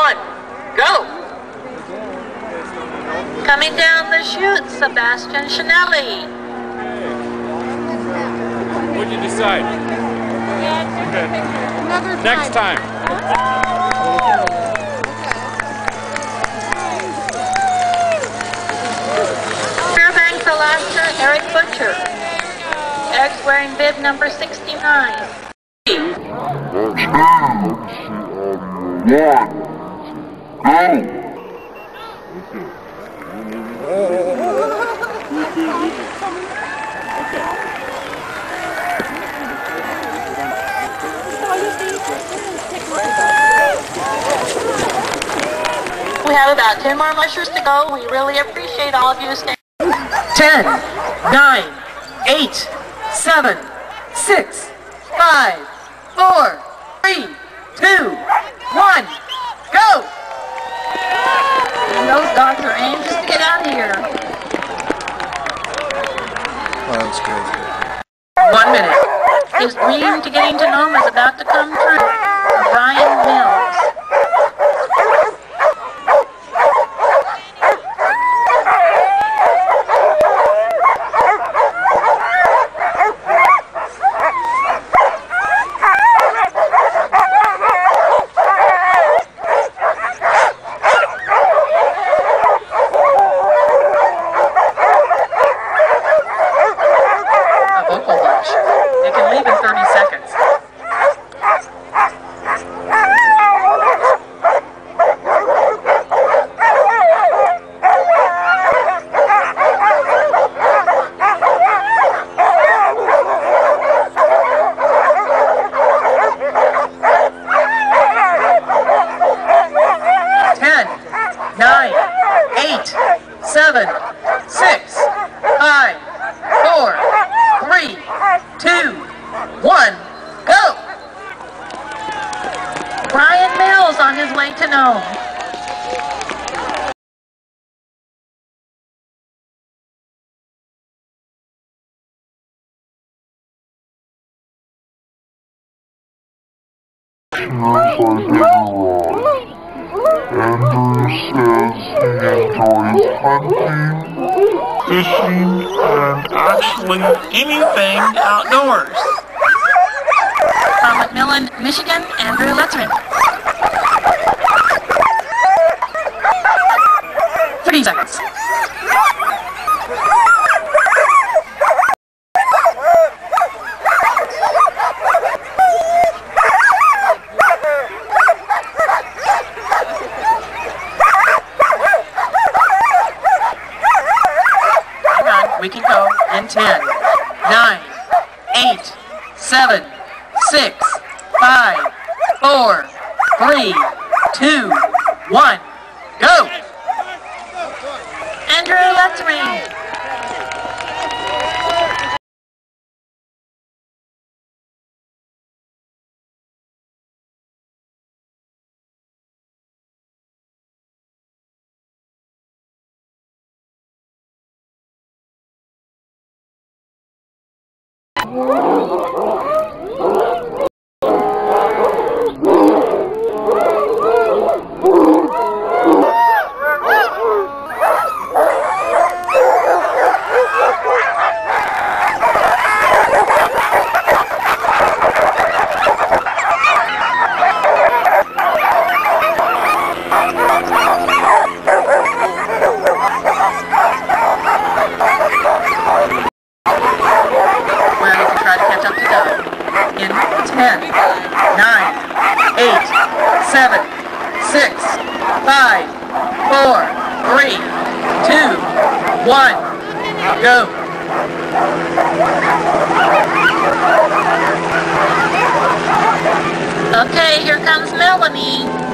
four, three, two, one, go! Coming down the chute, Sebastian Schnuelle. What'd you decide? Okay. Next time. Fairbanks, Alaska, Eric Butcher. Eric's wearing bib number 69. We have about 10 more mushers to go. We really appreciate all of you staying. 10, 9, 8, 7, 6, 5, 4, 3, 2, 1, go! And those dogs are anxious to get out of here. One minute. To getting to Nome is about to come true. On his way to Nome. Andrew says he enjoys hunting, fishing, and actually anything outdoors. From McMillan, Michigan, Andrew Letzring. 30 seconds. Hang on, we can go in 10, 9, 8, 7, 6, 5, 4, 3, 2, 1, go! Andrew Letzring. Try to catch up to Doug. In 10, 9, 8, 7, 6, 5, 4, 3, 2, 1, go! Okay, here comes Melanie.